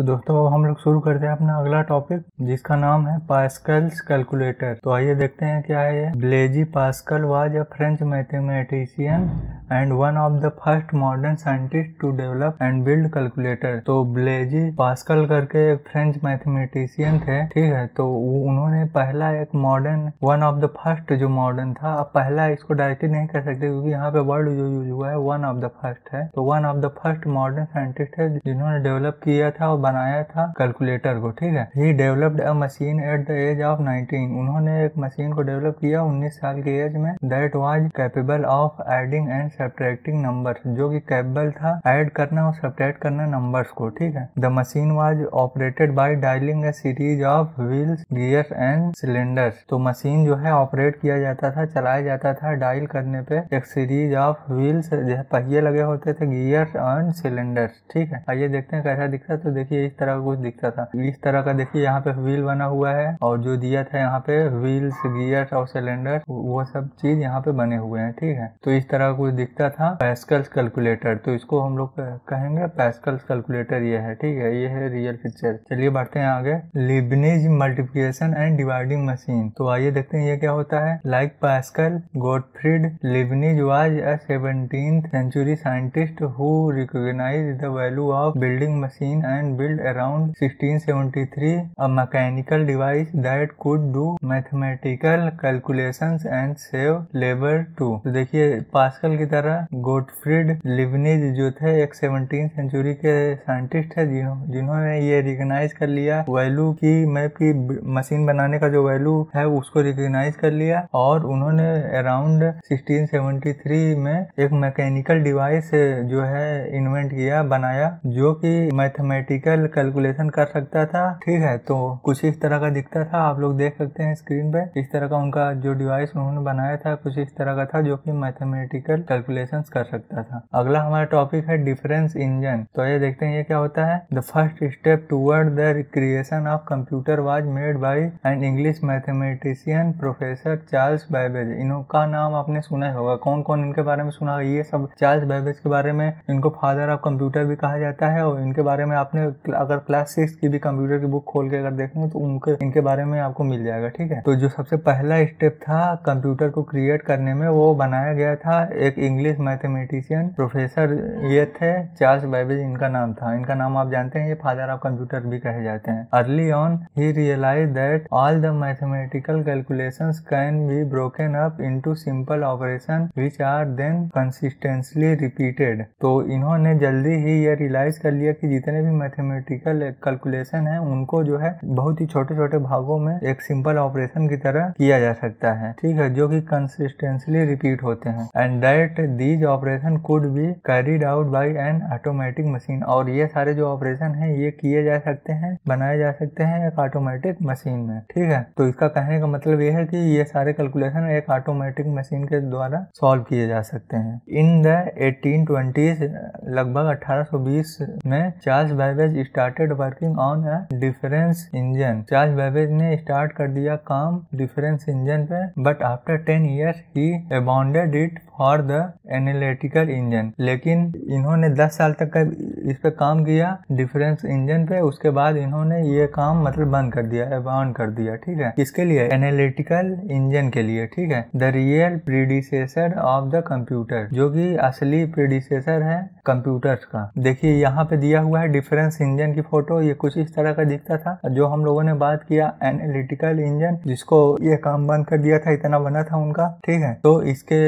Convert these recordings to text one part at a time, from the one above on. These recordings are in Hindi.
तो दोस्तों, अब हम लोग शुरू करते हैं अपना अगला टॉपिक जिसका नाम है पास्कल्स कैलकुलेटर तो आइए देखते हैं क्या है ये। Blaise Pascal was a French mathematician and one of the first modern scientist to develop and build calculator तो ब्लेजी पास्कल करके एक फ्रेंच मैथमेटिशियन थे, ठीक है? तो उन्होंने पहला एक modern one of the first जो मॉडर्न था, अब पहला इसको डायरेक्टली नहीं कर सकते क्योंकि यहाँ पे वर्ड जो यूज़ हुआ है वन ऑफ़ द फ़र्स्ट है। तो one of the first modern scientist है जिन्होंने डेवलप किया था और बनाया था कैलकुलेटर को, ठीक है? He developed a machine at the age of 19 उन्होंने एक मशीन को डेवलप किया 19 साल की एज में that was capable of adding and subtracting numbers जो कि कैपेबल था ऐड करना और सब्ट्रैक्ट करना नंबर्स को, ठीक है? The machine was operated by dialing a series of wheels gears and cylinders तो मशीन जो है ऑपरेट किया जाता था, चलाया जाता था डायल करने पे। एक सीरीज़ ऑफ़ व्हील्स जो पहिए लगे होते थे गियर्स एंड सिलेंडर्स ठीक है? आइए देखते हैं कैसा दिखता है तो देखिए इस तरह का कुछ दिखता था। इस तरह का देखिए, यहाँ पे व्हील बना हुआ है और जो दिया था यहाँ पे व्हील्स गियर और सिलेंडर वो सब चीज़ यहाँ पे बने हुए हैं, ठीक है? तो इस तरह कुछ दिखता था। पैस्कल्स कैलकुलेटर तो इसको हम लोग कहेंगे पैस्कल्स कैलकुलेटर ये है, ठीक है? ये है रियल पिक्चर चलिए बढ़ते हैं आगे। Leibniz multiplication and dividing machine तो आइए देखते हैं ये क्या होता है। Like Pascal Gottfried Leibniz was a seventeen century scientist who recognize the value of building machine and build around 1673 a mechanical device that could do mathematical calculations and save labor too. तो देखिए पास्कल की तरह गोटफ्रीड लिवनीज जो थे, एक सेवनटीन सेंचुरी के साइंटिस्ट है जिन्होंने ये रिकॉग्नाइज कर लिया वैल्यू की मैप की मशीन बनाने का जो वैल्यू है, उसको रिकॉग्नाइज कर लिया और उन्होंने अराउंड 1673 में एक मैकेनिकल डिवाइस जो है इन्वेंट किया, बनाया, जो कि मैथमेटिकल कैलकुलेशन कर सकता था। ठीक है तो कुछ इस तरह का दिखता था। आप लोग देख सकते हैं स्क्रीन पे। इस तरह का उनका जो डिवाइस उन्होंने बनाया था, कुछ इस तरह का था जो कि मैथमेटिकल कैलकुलेशंस कर सकता था। अगला हमारा टॉपिक है डिफरेंस इंजन तो ये देखते हैं, ये क्या होता है? The first step toward the creation of computer was made by an English mathematician professor Charles Babbage इनका नाम आपने सुना होगा। कौन कौन इनके बारे में सुना? ये सब चार्ल्स बैबेज के बारे में, इनको फादर ऑफ़ कंप्यूटर भी कहा जाता है और इनके बारे में आपने अगर क्लास सिक्स की भी कंप्यूटर की बुक खोल के अगर देखेंगे तो उनके, इनके बारे में आपको मिल जाएगा, ठीक है? तो जो सबसे पहला स्टेप था कंप्यूटर को क्रिएट करने में, वो बनाया गया था एक इंग्लिश मैथमेटिशियन प्रोफेसर ये थे चार्ल्स बैबेज इनका नाम था। इनका नाम आप जानते हैं, ये फादर ऑफ़ कंप्यूटर भी कहे जाते हैं। Early on he realize that all the mathematical calculations can be broken up into simple operation which are then consistently repeated तो इन्होंने जल्दी ही ये रियलाइज़ कर लिया कि जितने भी मैथमेटिकल कैलकुलेशन है, उनको जो है बहुत ही छोटे छोटे भागों में एक सिंपल ऑपरेशन की तरह किया जा सकता है। ठीक है, जो कि कंसिस्टेंसली रिपीट होते हैं। And that these operation could be carried out by an automatic machine और ये सारे जो ऑपरेशन है, ये किए जा सकते हैं, बनाए जा सकते हैं एक ऑटोमेटिक मशीन में। ठीक है? तो इसका कहने का मतलब ये है कि ये सारे कैलकुलेशन एक ऑटोमेटिक मशीन के द्वारा सॉल्व किए जा सकते हैं। इन द एटीन लगभग 1820 में Charles Babbage started working on a difference engine Charles Babbage ने स्टार्ट कर दिया काम डिफरेंस इंजन पे but after ten years he abandoned it for the analytical engine लेकिन इन्होंने 10 साल तक का इस पे काम किया डिफरेंस इंजन पे, उसके बाद इन्होंने ये काम मतलब बंद कर दिया अबाउंड कर दिया, ठीक है? किसके लिए? एनालिटिकल इंजन के लिए, ठीक है? The real predecessor of the computer जो कि असली प्रीडिसेसर है कंप्यूटर्स का। देखिए, यहाँ पे दिया हुआ है डिफरेंस इंजन की फ़ोटो ये कुछ इस तरह का दिखता था, जो हम लोगों ने बात किया एनालिटिकल इंजन जिसको ये काम बंद कर दिया था, इतना बना था उनका, ठीक है? तो इसके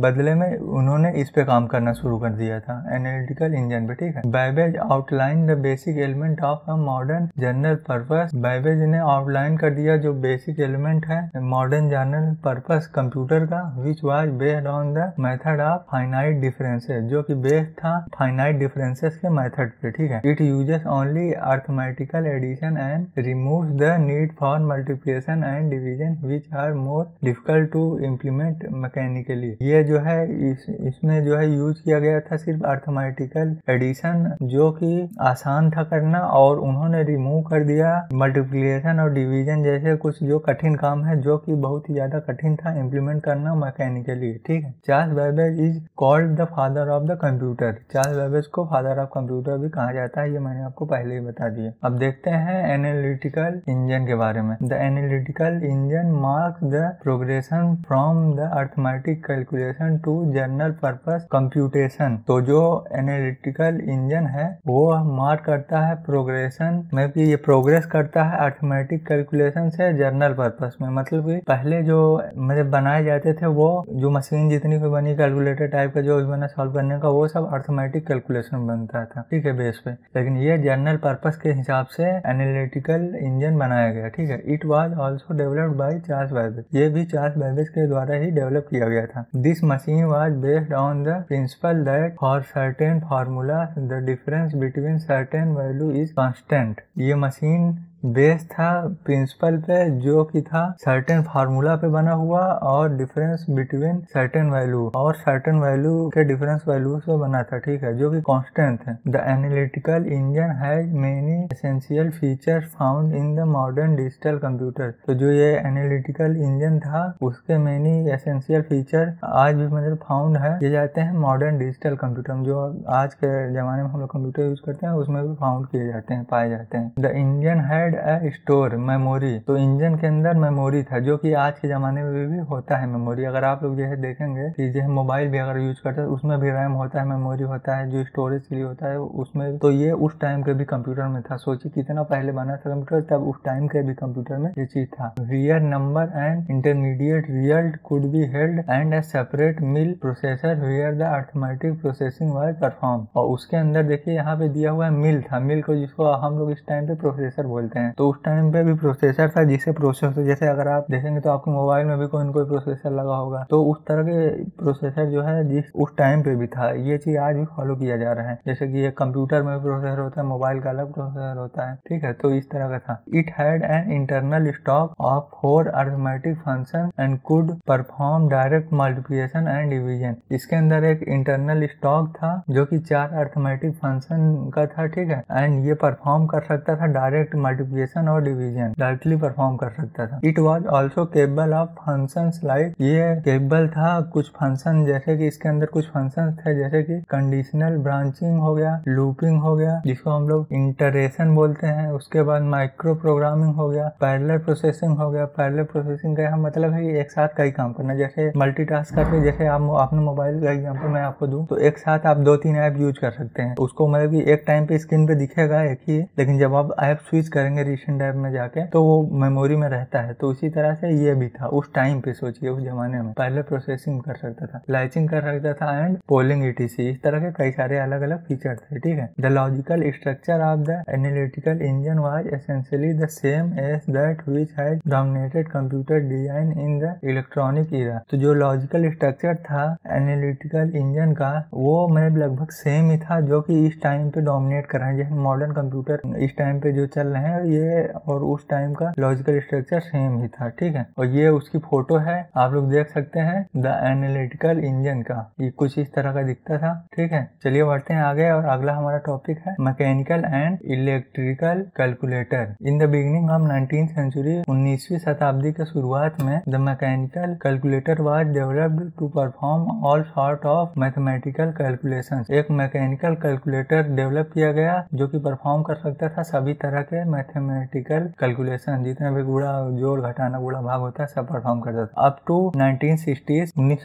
बदले में उन्होंने इस पे काम करना शुरू कर दिया था। एनालिटिकल इंजन पे, ठीक है? Babbage outline the basic element of a modern general purpose Babbage ने आउटलाइन कर दिया जो बेसिक एलिमेंट है मॉडर्न जनरल पर्पस कंप्यूटर का which was based on the method of finite differences जो कि बेस्ड था फाइनाइट डिफरेंसेस के मेथड पे, ठीक है? It uses only arithmetical addition and remove the need for multiplication and division which are more difficult to implement mechanically ये जो है है, इस, इसमें जो है यूज़ किया गया था सिर्फ़ अर्थमेटिकल एडिशन जो कि आसान था करना और उन्होंने रिमूव कर दिया मल्टीप्लीकेशन और डिवीज़न जैसे कुछ जो कठिन काम है, जो कि बहुत ही ज़्यादा कठिन था इम्प्लीमेंट करना मैकेनिकली ठीक है? Charles Babbage is called the father of the computer Charles Babbage को फादर ऑफ़ कंप्यूटर भी कहा जाता है, ये मैंने आपको पहले ही बता दिया। अब देखते हैं एनालिटिकल इंजन के बारे में। The analytical engine mark the progression from the arithmetic calculation to general purpose computation तो जो एनालिटिकल इंजन है, वो मार्क करता है प्रोग्रेशन में कि ये प्रोग्रेस करता है अर्थमेटिक कैलकुलेशन से जर्नल पर्पज में। मतलब कि पहले जो मतलब बनाए जाते थे, वो जो मशीन जितनी भी बनी कैलकुलेटर टाइप का जो भी बना सॉल्व करने का, वो सब अर्थमेटिक कैलकुलेशन बनता था। ठीक है बेस पे। लेकिन ये जनरल पर्पज के हिसाब से एनालिटिकल इंजन बनाया गया। ठीक है it was also developed by Charles Babbage ये भी चार्ल्स बैबेज के द्वारा ही डेवलप किया गया था। This machine was based on the principle that for certain formula the difference between certain value is constant ये मशीन बेस था प्रिंसिपल पे, जो कि था सर्टेन फार्मूला पे बना हुआ और डिफरेंस बिटवीन सर्टेन वैल्यू और सर्टेन वैल्यू के डिफरेंस वैल्यू से बना था, ठीक है? जो कि कांस्टेंट है। The analytical engine has many essential feature found in the modern digital computer तो जो ये एनालिटिकल इंजन था, उसके मेनी एसेंशियल फीचर आज भी मतलब फाउंड है। ये जाते हैं मॉडर्न डिजिटल कंप्यूटर जो आज के जमाने में हम लोग कंप्यूटर यूज़ करते हैं, उसमें भी फाउंड किए जाते हैं, पाए जाते हैं। The engine had had a store memory तो इंजन के अंदर मेमोरी था, जो कि आज के जमाने में भी होता है मेमोरी अगर आप लोग जैसे देखेंगे, कि जैसे मोबाइल भी अगर यूज़ करते हैं उसमें भी रैम होता है मेमोरी होता है, जो स्टोरेज के लिए होता है, उसमें तो ये उस टाइम के भी कंप्यूटर में था। सोचिए कितना पहले बना था कंप्यूटर तब उस टाइम के भी कंप्यूटर में ये चीज़ था। Real number and intermediate real could be held and a separate mill processor where the arithmetic processing was perform और उसके अंदर देखिए, यहाँ पे दिया हुआ है मिल था। मिल को जिसको हम लोग इस टाइम पे प्रोसेसर बोलते हैं। तो उस टाइम पे भी प्रोसेसर था जिसे प्रोसेसर जैसे अगर आप देखेंगे तो आपके मोबाइल में भी कोई न कोई प्रोसेसर लगा होगा। तो उस तरह के प्रोसेसर जो है, जिस उस टाइम पे भी था, ये चीज़ आज भी फॉलो किया जा रहा है। जैसे कि ये कंप्यूटर में प्रोसेसर होता है मोबाइल का अलग प्रोसेसर होता है। ठीक है तो इस तरह का था। It had an internal stock of four arithmetic function and could perform direct multiplication and division इसके अंदर एक इंटरनल स्टॉक था, जो कि चार अर्थमेटिक फ़ंक्शन का था, ठीक है? एंड ये परफॉर्म कर सकता था डायरेक्ट मल्टीप्लिकेशन मल्टीप्लिकेशन और डिवीज़न डायरेक्टली परफॉर्म कर सकता था। It was also capable of function like ये केबल था कुछ फ़ंक्शन जैसे कि इसके अंदर कुछ फ़ंक्शन थे, जैसे कि कंडीशनल ब्रांचिंग हो गया लूपिंग हो गया, जिसको हम लोग इंटरेशन बोलते हैं। उसके बाद माइक्रो प्रोग्रामिंग हो गया पैरलर प्रोसेसिंग हो गया। पैरलर प्रोसेसिंग का मतलब है एक साथ कई काम करना, जैसे मल्टीटास्क करके, जैसे आप अपने मोबाइल का एग्ज़ाम्पल मैं आपको दूँ तो एक साथ आप दो तीन ऐप यूज़ कर सकते हैं। उसको मतलब कि एक टाइम पे स्क्रीन पे दिखेगा एक ही, लेकिन जब आप ऐप स्विच करेंगे रिसेंट ऐप में जाके तो वो मेमोरी में रहता है। तो उसी तरह से ये भी था। उस टाइम पे सोचिए, उस जमाने में। पहले प्रोसेसिंग कर सकता था। लाइचिंग कर सकता था एंड पोलिंग ईटीसी इस तरह के कई सारे अलग अलग फीचर थे, ठीक है? The logical structure of the analytical engine was essentially the same as that which has dominated computer design in the electronic era तो जो लॉजिकल स्ट्रक्चर था एनालिटिकल इंजन का, वो मतलब लगभग सेम ही था, जो कि इस टाइम पे डोमिनेट कर रहे हैं। जैसे मॉडर्न कंप्यूटर इस टाइम पे जो चल रहे हैं ये और उस टाइम का लॉजिकल स्ट्रक्चर सेम ही था, ठीक है? और ये उसकी फ़ोटो है, आप लोग देख सकते हैं द एनालिटिकल इंजन का। ये कुछ इस तरह का दिखता था, ठीक है? चलिए बढ़ते हैं आगे और अगला हमारा टॉपिक है mechanical and electrical calculator in the beginning of nineteen century उन्नीसवी शताब्दी के शुरुआत में the mechanical calculator was developed to perform all sort of mathematical calculation एक मैकेनिकल कैलकुलेटर डेवलप किया गया, जो कि परफॉर्म कर सकता था सभी तरह के मैथमेटिकल कैलकुलेशन जितने भी गुड़ा जोड़ घटाना गुड़ा भाग होता है, सब परफॉर्म करता था अप टू नाइनटीन सिक्सटीज उन्नीस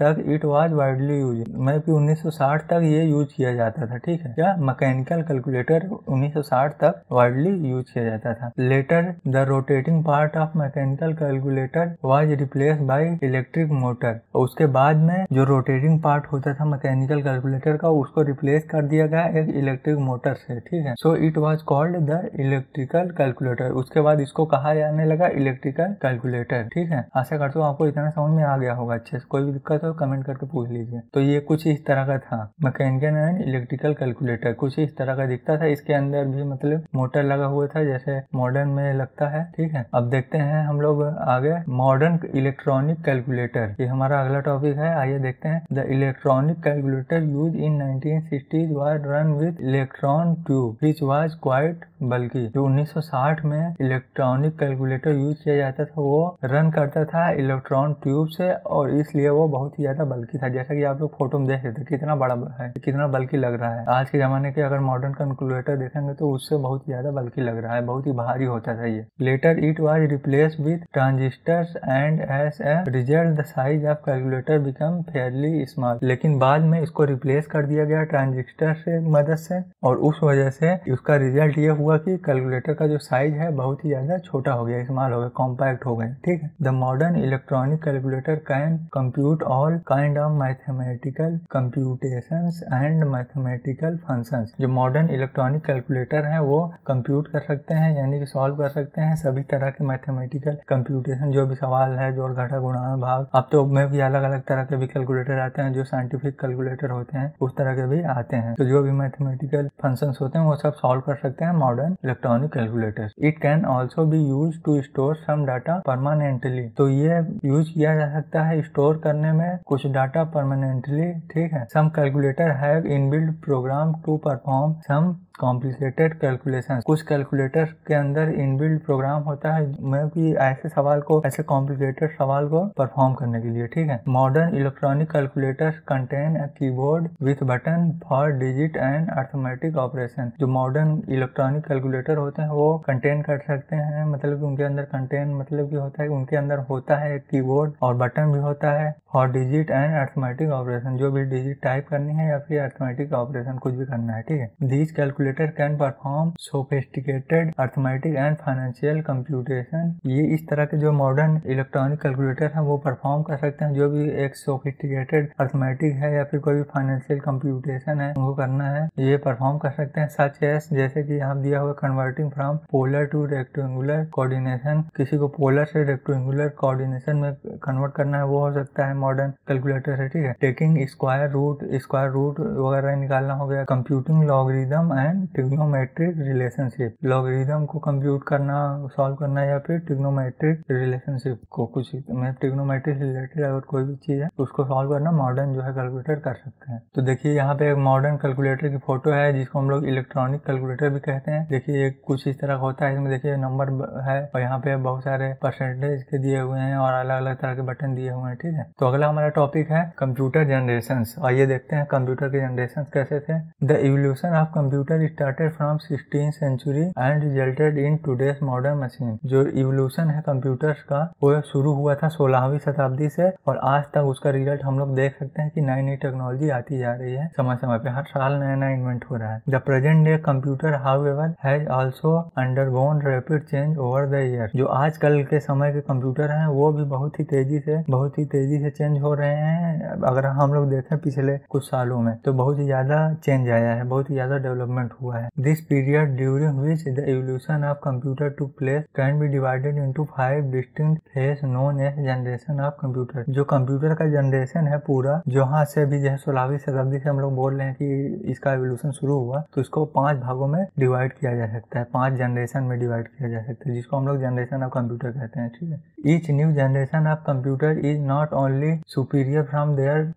तक इट वॉज़ वाइडली यूज़ मतलब की उन्नीस तक ये यूज़ किया जाता था, ठीक है? क्या? मैकेनिकल कैलकुलेटर 1960 तक वाइडली यूज़ किया जाता था। Later the rotating part of mechanical calculator was replace by electric motor उसके बाद में जो रोटेटिंग पार्ट होता था मैकेनिकल कैलकुलेटर का, उसको रिप्लेस कर दिया गया एक इलेक्ट्रिक मोटर से, ठीक है? So it was called the electric electrical calculator उसके बाद इसको कहा जाने लगा इलेक्ट्रिकल कैलकुलेटर ठीक है? आशा करता हूँ आपको इतना समझ में आ गया होगा अच्छे से। कोई भी दिक्कत हो कमेंट करके पूछ लीजिए। तो ये कुछ इस तरह का था मैकेनिकल एंड इलेक्ट्रिकल कैलकुलेटर कुछ इस तरह का दिखता था, इसके अंदर भी मतलब मोटर लगा हुआ था, जैसे मॉडर्न में लगता है, ठीक है? अब देखते हैं हम लोग आगे। मॉडर्न इलेक्ट्रॉनिक कैलकुलेटर ये हमारा अगला टॉपिक है। आइए देखते हैं। The electronic calculator use in nineteen sixties was run with electron tube which was quite bulky जो 1960 में इलेक्ट्रॉनिक कैलकुलेटर यूज़ किया जाता था, वो रन करता था इलेक्ट्रॉन ट्यूब से और इसलिए वो बहुत ही ज़्यादा बल्कि था। जैसा कि आप लोग फ़ोटो में देख रहे थे, कितना बड़ा है, कितना बल्कि लग रहा है। आज के जमाने के अगर मॉडर्न कैलकुलेटर देखेंगे तो उससे बहुत ज़्यादा बल्कि लग रहा है, बहुत ही भारी होता था ये। Later it was replace with transistors and as a result the size of calculator become fairly small लेकिन बाद में इसको रिप्लेस कर दिया गया ट्रांजिस्टर से, मदद से और उस वजह से उसका रिज़ल्ट ये हुआ कि कैलकुलेटर का जो साइज़ है बहुत ही ज़्यादा छोटा हो गया स्मॉल हो गया कॉम्पैक्ट हो गए, ठीक है? The modern electronic calculator can compute all kind of mathematical computation and mathematical function जो मॉडर्न इलेक्ट्रॉनिक कैलकुलेटर है, वो कंप्यूट कर सकते हैं, यानी कि सॉल्व कर सकते हैं सभी तरह के मैथमेटिकल कंप्यूटेशन जो भी सवाल है जोड़ घटा गुणा भाग। अब तो में भी अलग अलग तरह के भी कैलकुलेटर आते हैं, जो साइंटिफिक कैलकुलेटर होते हैं, उस तरह के भी आते हैं। तो जो भी मैथमेटिकल फ़ंक्शन होते हैं, वो सब सॉल्व कर सकते हैं modern electronic calculator it can also भी use to store some data permanently तो ये यूज़ किया जा सकता है स्टोर करने में कुछ डाटा परमानेंटली ठीक है? Some calculator have inbuild program to perform some complicated calculation कुछ कैलकुलेटर के अंदर इनबिल्ड प्रोग्राम होता है, मैं भी ऐसे सवाल को, ऐसे कॉम्प्लिकेटेड सवाल को परफॉर्म करने के लिए, ठीक है? Modern electronic calculator contain a keyboard with button for digit and arithmetic operation जो मॉडर्न इलेक्ट्रॉनिक कैलकुलेटर होते हैं, वो कंटेन कर सकते हैं मतलब कि उनके अंदर कंटेन मतलब कि होता है, उनके अंदर होता है एक कीबोर्ड और बटन भी होता है for digit and arithmetic operation जो भी डिजिट टाइप करनी है या फिर अर्थमेटिक ऑपरेशन कुछ भी करना है, ठीक है? These calculator can perform sophisticated arithmetic and financial computation ये इस तरह के जो मॉडर्न इलेक्ट्रॉनिक कैलकुलेटर है, वो परफॉर्म कर सकते हैं। जो भी एक सोफिस्टिकेटेड अर्थमेटिक है या फिर कोई भी फाइनेंशियल कंप्यूटेशन है, उनको करना है, ये परफॉर्म कर सकते हैं। सच एस जैसे कि यहाँ दिया हुआ converting from polar to rectangular coordination किसी को पोलर से रेक्टेंगुलर कोऑर्डिनेशन में कन्वर्ट करना है, वो हो सकता है मॉडर्न कैलकुलेटर है, ठीक है। Taking square root square root वगैरह निकालना हो गया। Computing logarithm and trigonometric relationship. Logarithm को कंप्यूट करना, सॉल्व करना या फिर टिग्नोमेट्रिक रिलेशनशिप को कुछ में टिग्नोमेट्रिक रिलेटेड अगर कोई भी चीज़ है, उसको सॉल्व करना मॉडर्न जो है कैलकुलेटर कर सकते हैं। तो देखिए यहाँ पे एक मॉडर्न कैलकुलेटर की फ़ोटो है, जिसको हम लोग इलेक्ट्रॉनिक कैलकुलेटर भी कहते हैं। देखिए कुछ इस तरह का होता है, इसमें देखिए नंबर है और यहाँ पे बहुत सारे परसेंटेज के दिए हुए हैं और अलग अलग तरह के बटन दिए हुए हैं, ठीक है? तो अगला हमारा टॉपिक है कंप्यूटर जनरेशन आइए देखते हैं कंप्यूटर के जनरेशन कैसे थे? The evolution of computer started from sixteen century and resulted in today's modern machine जो इवोल्यूशन है कंप्यूटर का, वो शुरू हुआ था सोलहवीं शताब्दी से और आज तक उसका रिज़ल्ट हम लोग देख सकते हैं कि नई नई टेक्नोलॉजी आती जा रही है समय समय पे। हर साल नया नया इन्वेंट हो रहा है। The present day computer however has also undergone rapid change over the year जो आजकल के समय के कंप्यूटर हैं, वो भी बहुत ही तेज़ी से, बहुत ही तेज़ी से चेंज हो रहे हैं। अगर हम लोग देखें पिछले कुछ सालों में तो बहुत ही ज़्यादा चेंज आया है, बहुत ही ज़्यादा डेवलपमेंट हुआ है। This period during which the evolution of computer to place can be divided into five distinct phase known as generation of computer जो कंप्यूटर का जनरेशन है पूरा, जहाँ से भी जो सोलहवीं शताब्दी से हम लोग बोल रहे हैं कि इसका एवोल्यूशन शुरू हुआ तो इसको पाँच भागों में डिवाइड किया जा सकता है। पाँच जनरेशन में डिवाइड किया जा सकता है, जिसको हम लोग जनरेशन ऑफ़ कंप्यूटर कहते हैं, ठीक है? Each new generation of computer is not only superior from their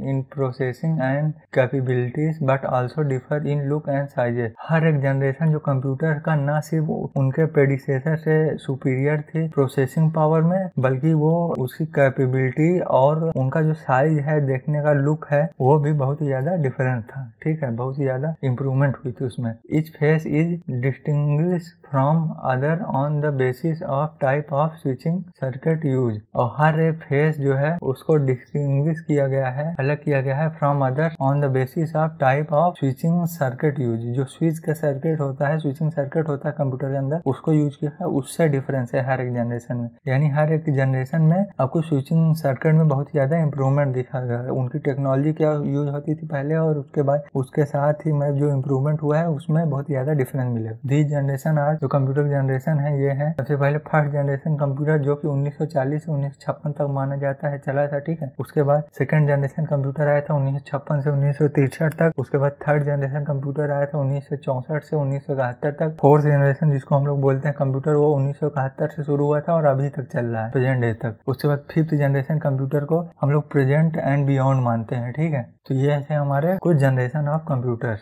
in processing and capabilities but but differ differ in look and sizes. हर एक जनरेशन जो कंप्यूटर का ना सिर्फ़ उनके प्रेडिसेसर से सुपीरियर थी प्रोसेसिंग पावर में, बल्कि वो उसकी कैपेबिलिटी और उनका जो साइज़ है, देखने का लुक है, वो भी बहुत ही ज़्यादा डिफरेंट था। ठीक है? बहुत ही ज़्यादा इम्प्रूवमेंट हुई थी उसमें। Each phase is distinguish from other on the basis of type of switching circuit use और हर एक फेस जो है, उसको डिस्टिंग्विश किया गया है, अलग किया गया है from other on the basis of type of switching circuit use जो स्विच का सर्किट होता है स्विचिंग सर्किट होता है कंप्यूटर के अंदर, उसको यूज़ किया है, उससे डिफरेंस है हर एक जनरेशन में। यानी हर एक जनरेशन में आपको स्विचिंग सर्किट में बहुत ज़्यादा इंप्रूवमेंट दिखा गया है। उनकी टेक्नोलॉजी क्या यूज़ होती थी पहले और उसके बाद, उसके साथ ही में जो इम्प्रूवमेंट हुआ है, उसमें बहुत ज़्यादा डिफरेंस मिलेगा दी जनरेशन आज जो कंप्यूटर जनरेशन है, ये है सबसे पहले फ़र्स्ट जनरेशन कंप्यूटर जो कि 1940 से उन्नीस तक माना जाता है, चला था, ठीक है। उसके बाद सेकंड जनरेशन कंप्यूटर आया था, उन्नीस सौ छप्पन से उन्नीस तक। उसके बाद थर्ड जनरेशन कंप्यूटर आया था उन्नीस से उन्नीस तक। फोर्थ जनरेशन जिसको हम लोग बोलते हैं कंप्यूटर, वो उन्नीस सौ इकहत्तर से शुरू हुआ था और अभी तक चल रहा है प्रेजेंट डे तक। उसके बाद फिफ्थ जनरेशन कंप्यूटर को हम लोग प्रेजेंट एंड बियॉन्ड मानते हैं, ठीक है? तो ये ऐसे हमारे कुछ जनरेशन ऑफ़ कंप्यूटर